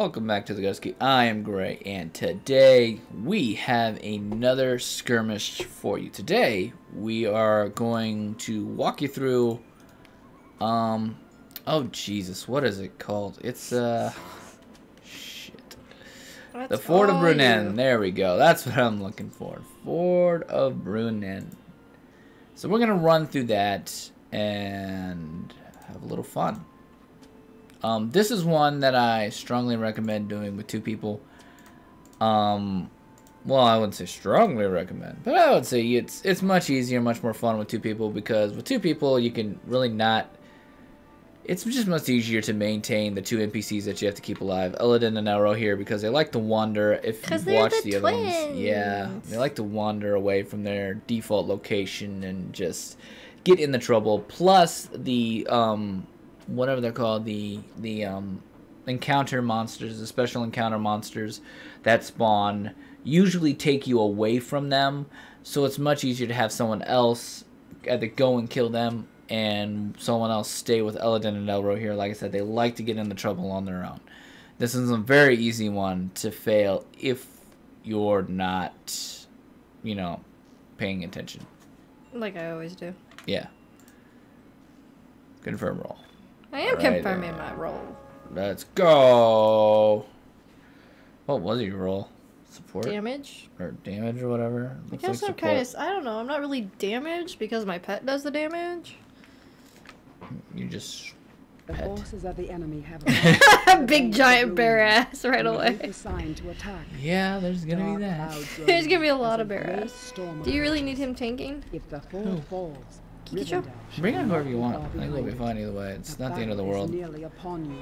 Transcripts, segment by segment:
Welcome back to the Ghost I am Gray, and today we have another skirmish for you. Today we are going to walk you through, um, oh Jesus, what is it called? It's uh, shit, the Ford of Bruinen. you. There we go. That's what I'm looking for. Ford of Bruinen. So we're gonna run through that and have a little fun. Um, this is one that I strongly recommend doing with two people. Um, well, I wouldn't say strongly recommend, but I would say it's it's much easier, much more fun with two people because with two people you can really not. It's just much easier to maintain the two NPCs that you have to keep alive, Elladan and Elrohir, because they like to wander. If you've watched the the, other ones, yeah, they like to wander away from their default location and just get in the trouble. Plus the um, whatever they're called, the the um, encounter monsters, the special encounter monsters that spawn usually take you away from them. So it's much easier to have someone else either go and kill them and someone else stay with Elladan and Elrohir. Like I said, they like to get into trouble on their own. This is a very easy one to fail if you're not, you know, paying attention. Like I always do. Yeah. Confirm roll. I am Alright, confirming uh, my role. Let's go. What was your roll? Support Damage? or damage or whatever. I guess like I'm kind of. I don't know. I'm not really damaged because my pet does the damage. You just The Pet. forces of the enemy have a Big giant bear ass right away. To attack. yeah. There's gonna Dark be that. There's gonna be a lot of bear ass. Do you really need him tanking? If the fort Who? falls, Kikicho? Rivendell Bring shall on whoever you want. I think it'll be fine either way. It's not the end of the world. nearly upon you.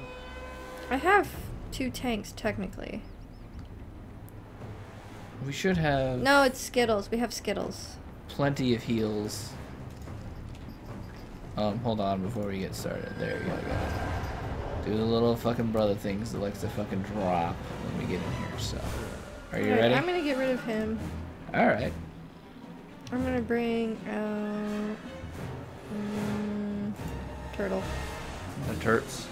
I have two tanks technically. We should have No, it's Skittles. We have Skittles. plenty of heals. Um, hold on before we get started. There you go, guys. Do the little fucking brother things that likes to fucking drop when we get in here. So, are you Alright, ready? I'm gonna get rid of him. All right. I'm gonna bring out mm, turtle. The turts.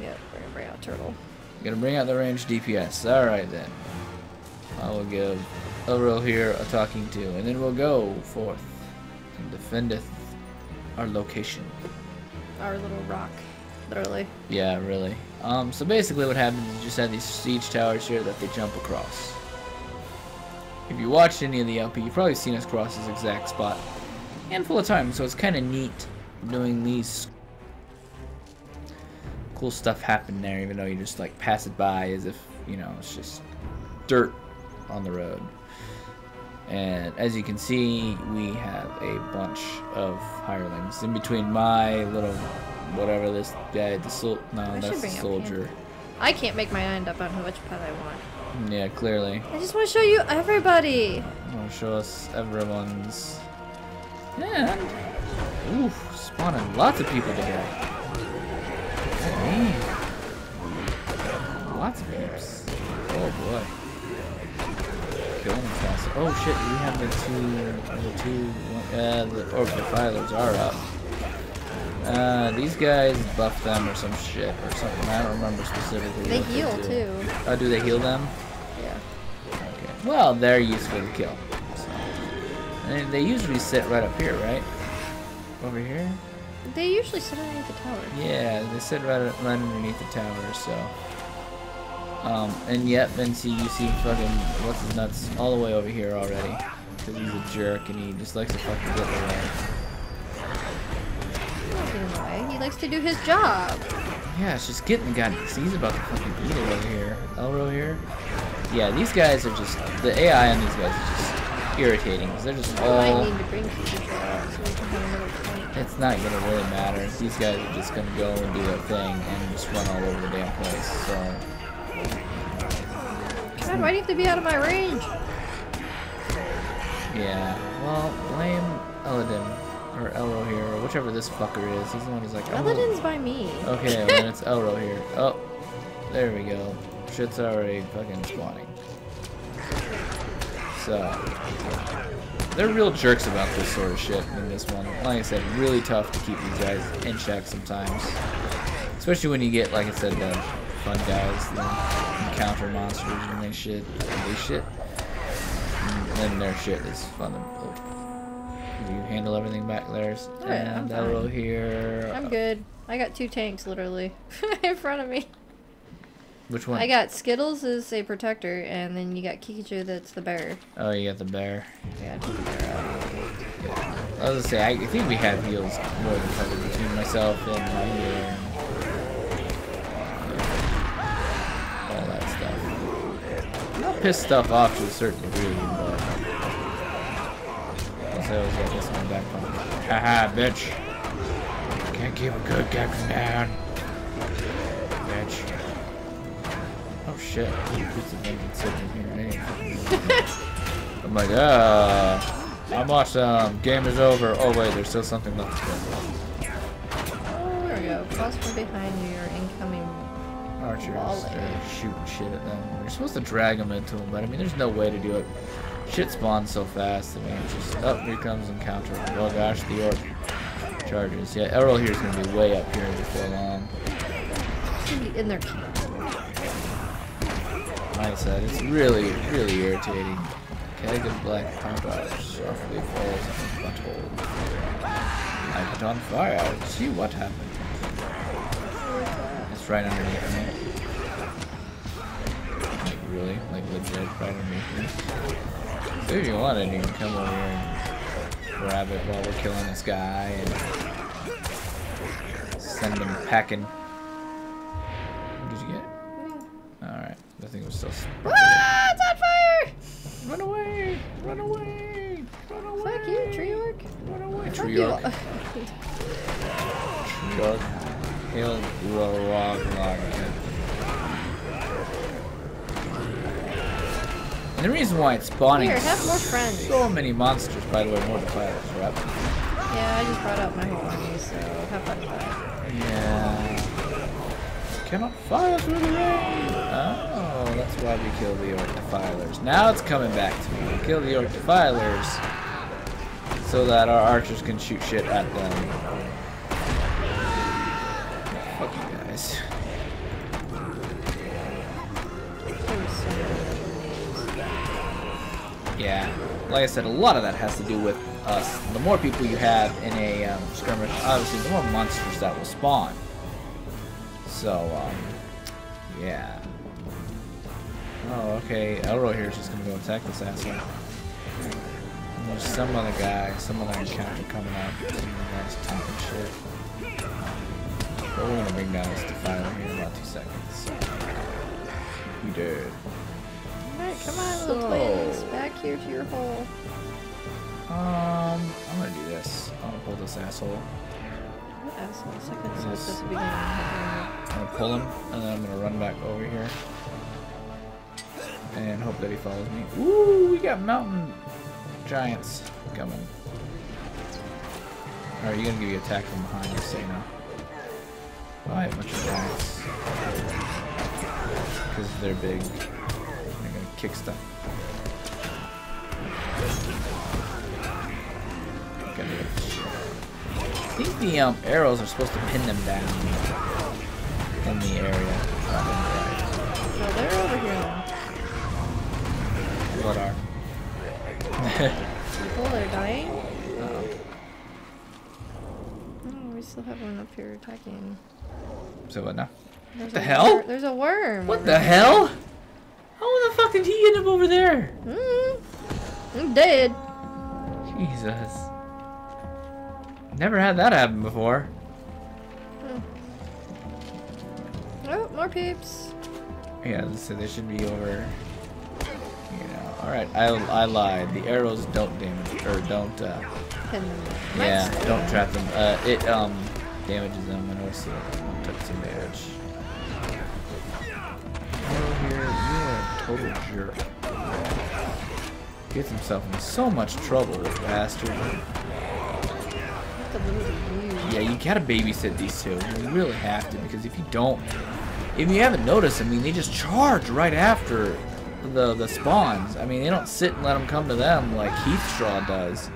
Yep, we're gonna bring out turtle. Gonna bring out the range DPS. All right then. I will give Elrohir a talking to, and then we'll go forth and defendeth our location. Our little rock, literally. Yeah, really. Um, so basically what happens is you just have these siege towers here that they jump across. If you watched any of the LP, you've probably seen us cross this exact spot handful of times, so it's kind of neat doing these cool stuff happen there, even though you just like pass it by as if, you know, it's just dirt on the road. And as you can see, we have a bunch of hirelings in between my little whatever this guy, the sol- no, I that's the soldier. I can't make my mind up on which pet I want. Yeah, clearly. I just want to show you everybody. I Want to show us everyone's. And oof, spawning lots of people today. Man. Lots of peeps. Oh boy. Killing them fast. Oh shit, we have the two, the two, uh, the orc defilers are up. Uh, these guys buff them or some shit or something. I don't remember specifically. They heal do. too. Oh, do they heal them? Yeah. Okay. Well, they're useful to kill. And they usually sit right up here, right? Over here? They usually sit underneath the tower. Yeah, they sit right, right underneath the tower, so. Um, and yet, then see, you see fucking, what's his nuts, all the way over here already. Because he's a jerk and he just likes to fucking get in the way. He's not getting in the way. He likes to do his job. Yeah, it's just getting the guy. He's about to fucking eat it over here. Elrohir. Yeah, these guys are just, the AI on these guys is just irritating. 'cause they're just I all. need to bring Kikisha out so we can have another point. It's not gonna really matter. These guys are just gonna go and do their thing and just run all over the damn place. So God, why do you have to be out of my range? yeah. Well, blame Elladan or Elrohir, or whichever this fucker is. He's the one who's like, oh. Elladan's by me. Okay, well, then it's Elrohir. Oh, there we go. Shit's already fucking spawning. So they're real jerks about this sort of shit in this one. Like I said, really tough to keep these guys in check sometimes. Especially when you get, like I said, the fun guys that encounter monsters and they shit. They shit. Mm, and then their shit is fun. to-. You handle everything back there. Oh, yeah, I'm and Elro fine. here. I'm uh, good. I got two tanks literally in front of me. Which one? I got Skittles as a protector, and then you got Kikichu that's the bear. Oh, you got the bear. Yeah, I the bear. I was gonna say, I think we have heals more than covered between myself and my and all that stuff. I'll piss stuff off to a certain degree, but also I always got this one back on. Haha, bitch. Can't keep a good captain down. Bitch. Oh shit. Pizza bacon sitting here. I'm like, ah. I'm awesome. Game is over. Oh wait, there's still something left to go. Oh, there we go. Cross from behind you, your incoming. Archers are shooting shit at them. You're supposed to drag them into them, but I mean, there's no way to do it. Shit spawns so fast. I mean, just up. here comes encounter. Oh gosh, the orc charges. Yeah, Elrohir's gonna be way up here before long. Should be in there. Like I said, it's really, really irritating. Keg of black powder softly falls on the butthole. I it on fire. See what happens. It's right underneath me. Like really? Like legit right underneath me? If you wanted, you can come over and grab it while we're killing this guy and send him packing. I think it was still. Ah, it's on fire! Run away! Run away! Run away! Fuck you, tree orc. Run away, Fuck tree you. orc. Tree orc. He'll roll rock rock. And the reason why it's spawning Here, have more friends. so many monsters, by the way, more defilers, right? Yeah, I just brought out my whole army, so have fun with that. Yeah. Cannot fire through the rain. Oh, that's why we kill the orc defilers. Now it's coming back to me. We kill the orc defilers so that our archers can shoot shit at them. Fuck you guys. Yeah. Like I said, a lot of that has to do with us. The more people you have in a um, skirmish, obviously, the more monsters that will spawn. So, um, yeah. Oh, okay. Elrohir is just gonna go attack this asshole. And there's some other guy, some other encounter coming up. Some guys talking shit. But we're gonna bring down this defiler here in about two seconds. You did. Alright, come on, little So- twins. Back here to your hole. Um, I'm gonna do this. I'm gonna pull this asshole. What assholes? I couldn't see Yes. this at the beginning. I'm gonna pull him, and then I'm gonna run back over here. And hope that he follows me. Ooh, we got mountain giants coming. Alright, you gonna give you attack from behind, just so you know. Why a bunch of giants? Because they're big. They're gonna kick stuff. I think the um, arrows are supposed to pin them down in the area. No, they're over here now. What are? People are dying. Uh-oh. Oh, we still have one up here attacking. So what now? There's the a hell? wor- there's a worm. What the there. hell? How the fuck did he end up over there? Mm, I'm dead. Jesus. Never had that happen before. Oh, more peeps. Yeah, so they should be over. You know. All right, I I lied. The arrows don't damage or don't. Uh, yeah, don't trap them. Uh, it um damages them. and also took some damage. Oh, here, you're a total jerk. Gets himself in so much trouble, bastard. You. Yeah, you gotta babysit these two. You really have to because if you don't, if you haven't noticed, I mean, they just charge right after the the spawns. I mean, they don't sit and let them come to them like Heathstraw does.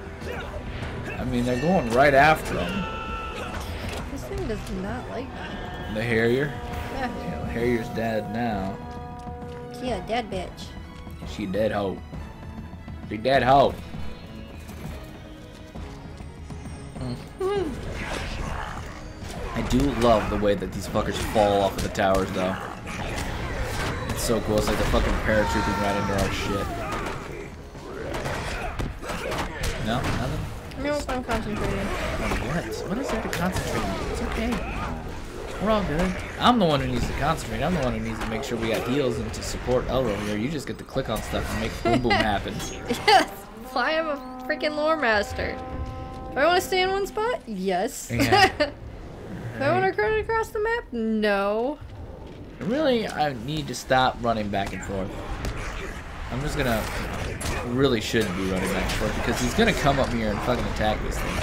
I mean, they're going right after them. This thing does not like me. The Harrier. Yeah. Yeah, Harrier's dead now. She a dead bitch. She dead hoe. She dead hoe. Mm. I do love the way that these fuckers fall off of the towers, though. It's so cool. It's like the fucking paratrooping right into our shit. No, nothing. Nope, I'm concentrating. What? What is there to concentrate on? It's okay. We're all good. I'm the one who needs to concentrate. I'm the one who needs to make sure we got heals and to support Elro here. You just get to click on stuff and make boom boom happen. Yes! I am a freaking lore master. Do I want to stay in one spot? Yes. Yeah. Do I want to run across the map? No. Really, I need to stop running back and forth. I'm just gonna really shouldn't be running back and forth because he's gonna come up here and fucking attack this thing.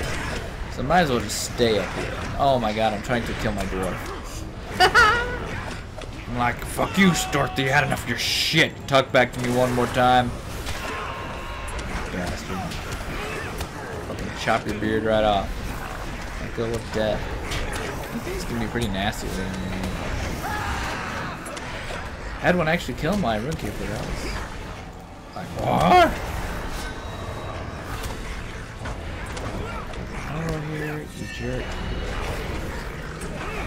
So I might as well just stay up here. Oh my god, I'm trying to kill my dwarf. I'm like, fuck you, Storthy, you had enough of your shit. Talk back to me one more time. Bastard. Fucking chop your beard right off. I go with death. I think it's gonna be pretty nasty. Had one actually kill my rookie for that was like what? Over here, you jerk.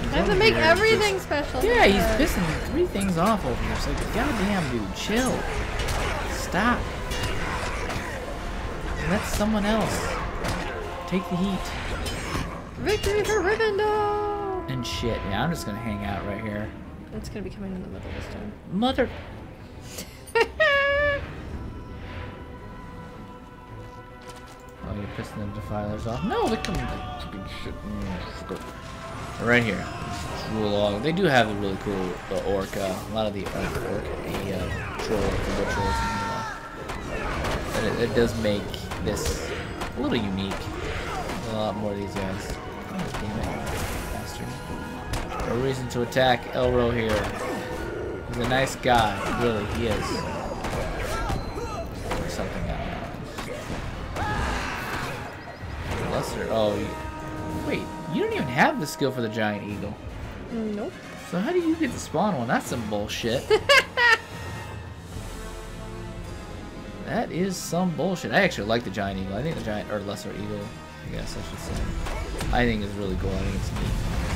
I have to make everything special. Yeah, he's here. pissing three things off over here. It's like, goddamn, dude, chill. Stop. Let someone else take the heat. Victory for Rivendell! And shit, yeah, I'm just gonna hang out right here. It's gonna be coming in the middle this time. Mother. Oh, you're pissing them defilers off. No, they're coming. Fucking shit. Mm. Right here. Rule log. They do have a really cool uh, orc. Uh, a lot of the uh, orc, the uh, troll, the butchers. And, uh, it, it does make this a little unique. A lot more of these guys. Oh, damn it, bastard. No reason to attack Elrohir. He's a nice guy. Really, he is. Or something, don't. Lesser. Oh, you, wait. You don't even have the skill for the giant eagle. Nope. So how do you get to spawn one? That's some bullshit. that is some bullshit. I actually like the giant eagle. I think the giant or lesser eagle, I guess I should say. I think it's really cool. I think it's neat.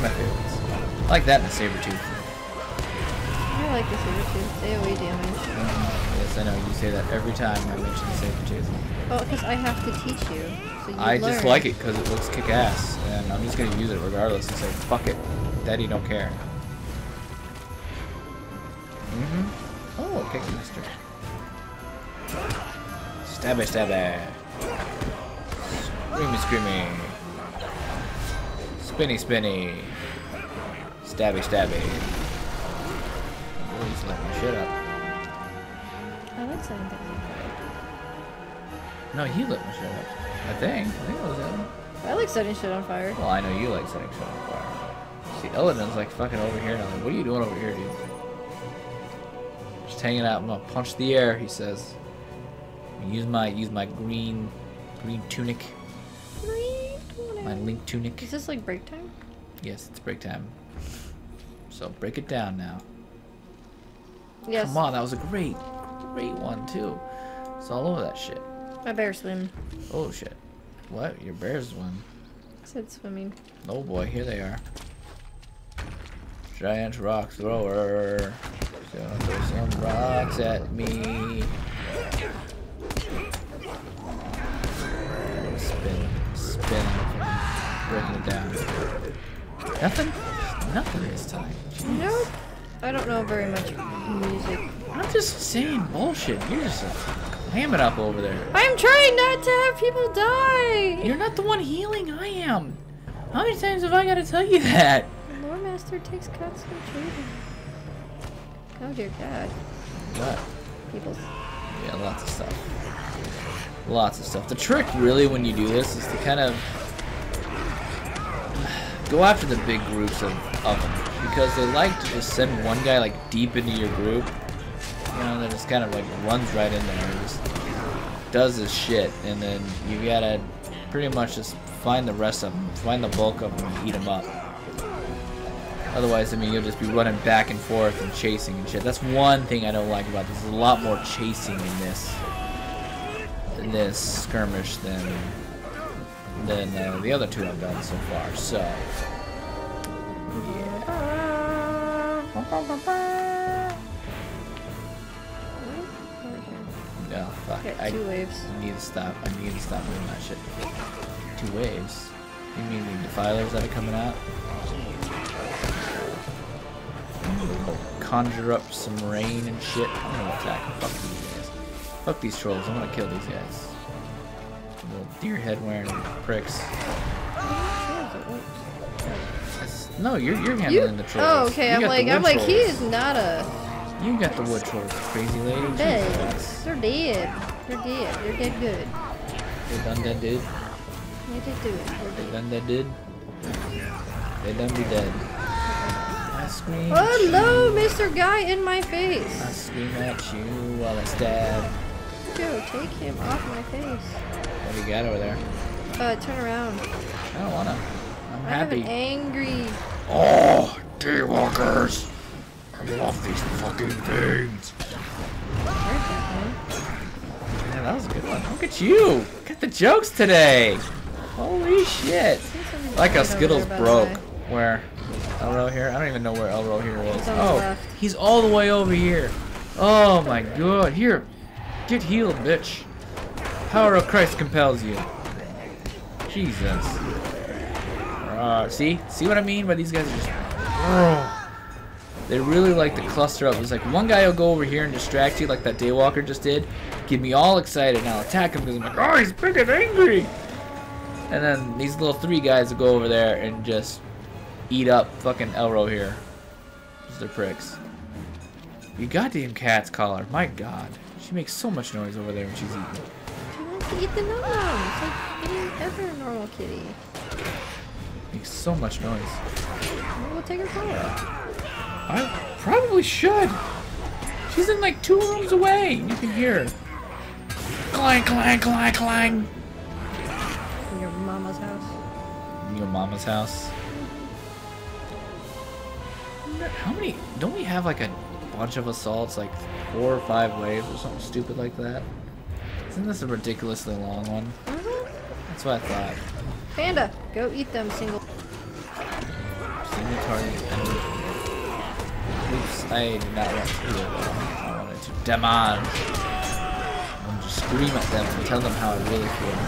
Of my favorites. I like that and the saber tooth. I like the saber tooth. AoE damage. Yes, I know. You say that every time I mention the saber tooth. Well, because I have to teach you. So you I just like it because it looks kick ass, and I'm just gonna use it regardless and say fuck it, Daddy don't care. Mm-hmm. Oh, kick mister. Stabby, stabby. Screamy, screamy. Spinny, spinny. Stabby, stabby. Oh, he's letting my shit up. I like setting things on No, he lit my shit up. I think. I think it was him. I like setting shit on fire. Well, I know you like setting shit on fire. See, Elladan's like fucking over here now. Like, what are you doing over here, dude? Just hanging out. I'm gonna punch the air, he says. Use my use my green green tunic. My link tunic. Is this like break time? Yes, it's break time. So break it down now. Yes. Come on, that was a great, great one too. It's all over that shit. My bear swim. Oh shit. What? Your bears won. I said swimming. Oh boy, here they are. Giant rock thrower. Gonna throw some rocks at me. Spin, spin, breaking it down. Nothing? Nothing this time. Nope. I don't know very much music. I'm just saying bullshit. You're just clamming up over there. I'm trying not to have people die! You're not the one healing, I am. How many times have I got to tell you that? Lore Master takes concentration. Oh dear god. What? People's. Yeah, lots of stuff. Lots of stuff. The trick, really, when you do this, is to kind of go after the big groups of, them. Because they like to just send one guy, like, deep into your group. You know, that just kind of, like, runs right in there and just does his shit. And then you gotta pretty much just find the rest of them. Find the bulk of them and eat them up. Otherwise, I mean, you'll just be running back and forth and chasing and shit. That's one thing I don't like about this. There's a lot more chasing in this in this skirmish than than uh, the other two I've done so far. So, yeah. Yeah, fuck. Got I two waves. need to stop. I need to stop doing that shit. Two waves. You mean the defilers that are coming out? Conjure up some rain and shit. I'm gonna attack. Fuck these guys. Fuck these trolls. I'm gonna kill these guys. Little deer head wearing pricks. No, you're you're You, handling the trolls. oh, okay. You I'm like, I'm wood like, he is not a You got the wood trolls, crazy lady. dead. They're dead. They're dead. They're dead good. They done that dude. They did do it. They're They done that dude. They done be dead. I scream. Oh you. no, Mr. Guy in my face. I scream at you while I stab. Joe, take him off my face. What do you got over there? Uh, turn around. I don't wanna. I'm happy. angry. Oh, daywalkers! I love these fucking things. Yeah, that was a good one. Look at you! Got the jokes today! Holy shit! Like a Skittles broke. Where? Elrohir? I don't even know where Elrohir is. He's oh, he's all the way over here. Oh my god. Here. Get healed, bitch. Power of Christ compels you. Jesus. Uh, see? See what I mean? By these guys are just... They really like to cluster up. It's like one guy will go over here and distract you like that Daywalker just did. Get me all excited and I'll attack him because I'm like, oh, he's big and angry. And then these little three guys will go over there and just eat up fucking Elrohir. Because they're pricks. You goddamn cat's collar. My god. She makes so much noise over there when she's eating. She wants to eat the num It's like any other normal kitty. Makes so much noise. We'll take her off. I probably should. She's in like two rooms away. You can hear her. Clang, clang, clang, clang. From your mama's house. Your mama's house. How many? Don't we have like a bunch of assaults, like four or five waves or something stupid like that? Isn't this a ridiculously long one? Mm-hmm. That's what I thought. Panda, go eat them single. Single target. Oops, I did not want to do it. I wanted to damage. Wanted to scream at them and tell them how I really feel.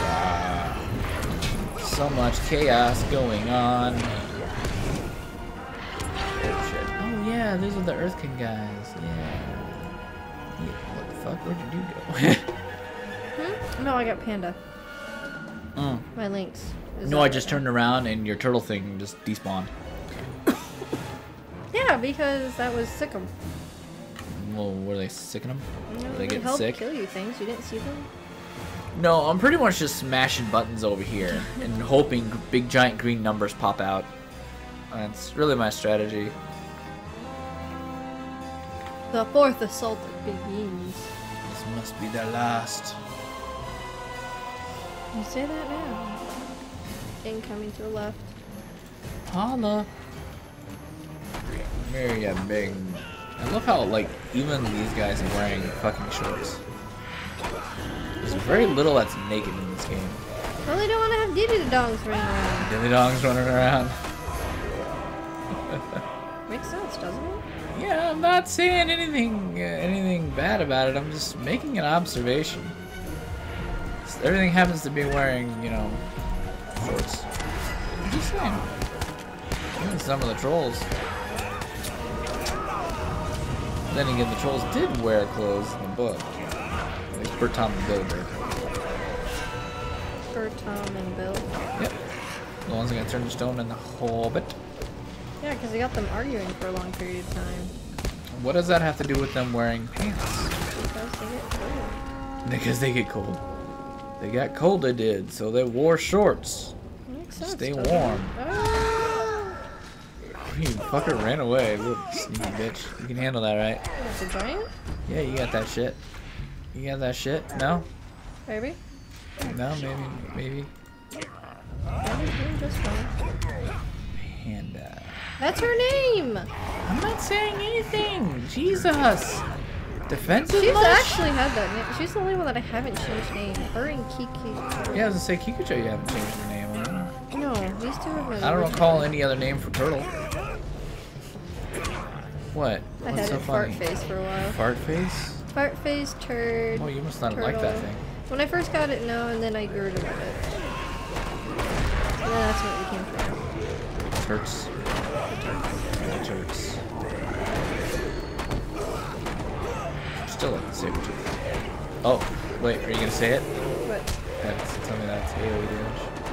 Ah, so much chaos going on. Oh. Oh yeah, those are the Earthkin guys. Yeah. yeah. What the fuck? Where did you go? Hmm? No, I got Panda. mm. My links. is No, I just turned around and your turtle thing just despawned. Yeah, because that was Sickum. Well, were they sicking them? Did they get helped sick? kill you things. You didn't see them? No, I'm pretty much just smashing buttons over here and hoping big giant green numbers pop out. That's really my strategy. The fourth assault begins. This must be the last. You say that now. Incoming to the left. Holla. Very yeah, big. I love how like even these guys are wearing fucking shorts. There's very little that's naked in this game. Well, they don't want to have diddy dongs running around. Dilly dongs running around. Makes sense, doesn't it? Yeah, I'm not saying anything uh, anything bad about it. I'm just making an observation. Everything happens to be wearing, you know, shorts. I'm just saying. Even some of the trolls. Then again, the trolls did wear clothes in the book. Like Bertom and Bilber. For Tom and Bill. Yep. The ones that got turned to stone in the Hobbit. Yeah, because they got them arguing for a long period of time. What does that have to do with them wearing pants? Because they get cold. Because they get cold. They got cold, they did, so they wore shorts. Sense. Stay warm. Ah! You fucker ran away, little sneaky bitch. You can handle that, right? It's a giant? Yeah, you got that shit. You got that shit? No? Maybe? No, maybe, maybe. Panda's doing just fine. Panda. That's her name! I'm not saying anything. Jesus. Defensive She's much? actually had that name. She's the only one that I haven't changed name. Her and Kiki. Yeah, I was gonna say Kikucho. You haven't changed your name. I don't know. No, these two are I don't recall any other name for turtle. What? I What's had so it fart funny? face for a while. Fart face? Fart face, turd. Oh, you must not like that thing. When I first got it, no, and then I grew to love it. And then that's what it became from. Turts. The turts. Still like the saber tooth. Oh, wait, are you gonna say it? But That's, tell me that's AoE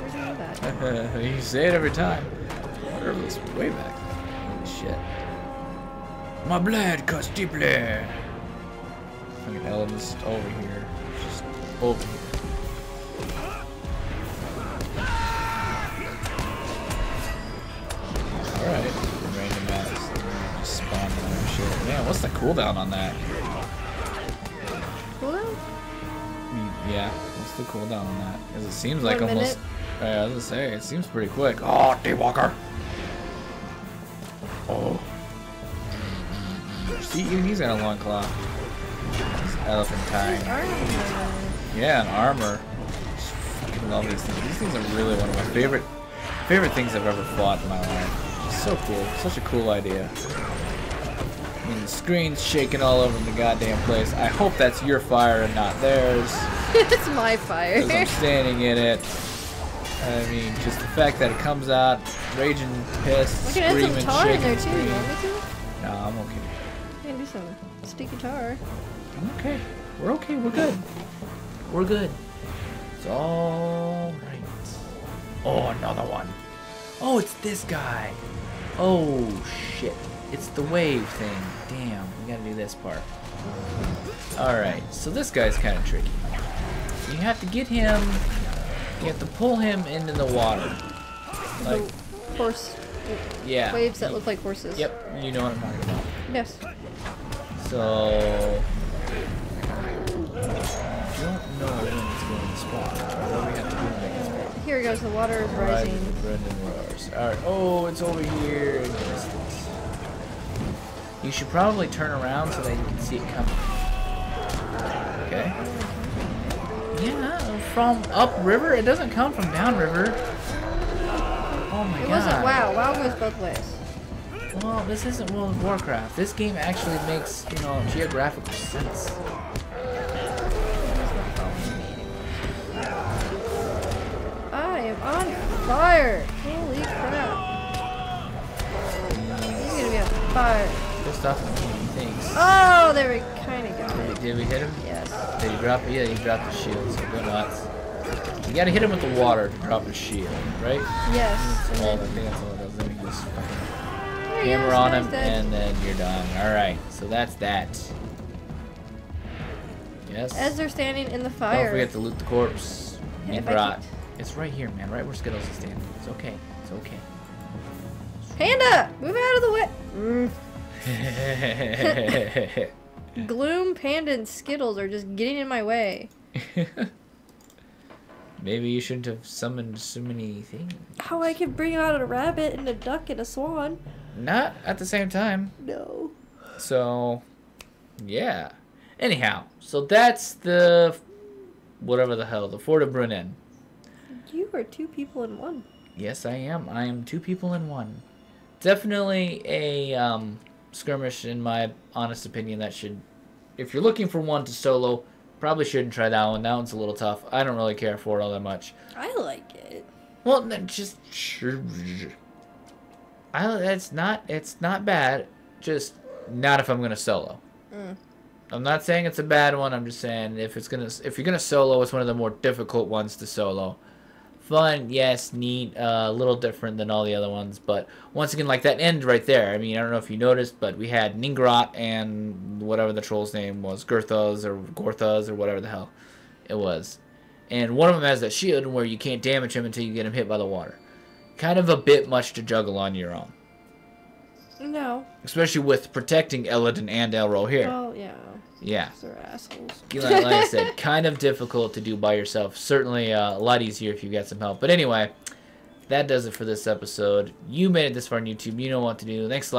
where's that? damage. you say it every time. I wonder if it was way back. Holy shit. My blood cuts deeply. Fucking Ellen's over here. Just over here. Alright. Random maps. Just spawn and shit. Man, what's the cooldown on that? Yeah. What's the cooldown on that? Because it seems like One almost. minute. Yeah, I was gonna say, it seems pretty quick. Oh, Daywalker! Oh. See, even he's got a long claw. He's elephantine. Yeah, and armor. Just fucking love these things. These things are really one of my favorite favorite things I've ever fought in my life. Just so cool. Such a cool idea. I mean, the screen's shaking all over the goddamn place. I hope that's your fire and not theirs. it's my fire. I'm standing in it. I mean, just the fact that it comes out raging, pissed, We can add screaming, some tar in there too. You want me to? No, I'm okay. We can do some sticky tar. I'm okay. We're okay. We're good. We're good. It's all right. Oh, another one. Oh, it's this guy. Oh, shit. It's the wave thing. Damn, we gotta do this part. Alright, so this guy's kind of tricky. You have to get him, you have to pull him into the water. Like, the horse yeah. waves that look like horses. Yep, you know what I'm talking about. Yes. So, I don't know when it's going to spawn. We have to do to it spawn? Here goes. The water is rising. Alright, oh, it's over here in the distance. You should probably turn around so that you can see it coming. Okay. Yeah, from upriver? It doesn't come from downriver. Oh my It god. wasn't WoW. WoW goes both ways. Well, this isn't World of Warcraft. This game actually makes, you know, geographical sense. I am on fire. Holy crap. He's gonna be on fire. Good stuff. Thanks. Oh, there we of got Did, did we hit him? Yes. Did he drop? Yeah, he dropped his shield. So go nuts. You gotta hit him with the water to drop his shield, right? Yes. Well, I think that's all it does. Then you just hammer on him, dead. and then you're done. All right. So that's that. Yes. As they're standing in the fire. Don't forget to loot the corpse. Yeah, I It's right here, man. Right where Skittles is standing. It's okay. It's okay. Panda, move out of the way. Mm. Gloom, Panda, and Skittles are just getting in my way. Maybe you shouldn't have summoned so many things. How I can bring out a rabbit and a duck and a swan? Not at the same time. No. So, yeah. Anyhow, so that's the whatever the hell the Ford of Bruinen. You are two people in one. Yes, I am. I am two people in one. Definitely a um, skirmish, in my honest opinion. That should, if you're looking for one to solo, probably shouldn't try that one. That one's a little tough. I don't really care for it all that much. I like it. Well, then just I it's not it's not bad. Just not if I'm gonna solo. Mm. I'm not saying it's a bad one. I'm just saying if it's gonna if you're gonna solo, it's one of the more difficult ones to solo. Fun, yes, neat, uh, a little different than all the other ones, but once again, like that end right there. I mean, I don't know if you noticed, but we had Ningrot and whatever the troll's name was, Girthas or Gorthas or whatever the hell it was, and one of them has that shield where you can't damage him until you get him hit by the water. Kind of a bit much to juggle on your own, No. especially with protecting Elladan and Elrohir. Oh, yeah. Yeah. They're assholes. like, I said, kind of difficult to do by yourself. Certainly uh, a lot easier if you get some help. But anyway, that does it for this episode. You made it this far on YouTube. You know what to do. Thanks a lot.